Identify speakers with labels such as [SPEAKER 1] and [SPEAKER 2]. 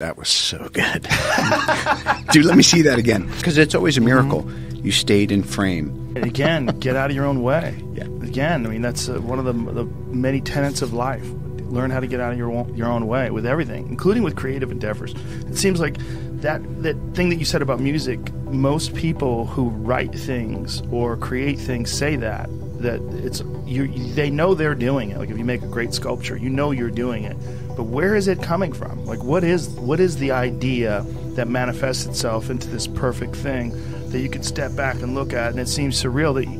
[SPEAKER 1] That was so good. Dude, let me see that again. Because it's always a miracle.
[SPEAKER 2] Mm-hmm.
[SPEAKER 1] You stayed in frame.
[SPEAKER 2] Again, get out of your own way.
[SPEAKER 1] Yeah.
[SPEAKER 2] Again, I mean that's uh, one of the, the many tenets of life. Learn how to get out of your own, your own way with everything, including with creative endeavors. It seems like that that thing that you said about music. Most people who write things or create things say that that it's you. They know they're doing it. Like if you make a great sculpture, you know you're doing it. But where is it coming from? Like what is what is the idea that manifests itself into this perfect thing that you can step back and look at, and it seems surreal that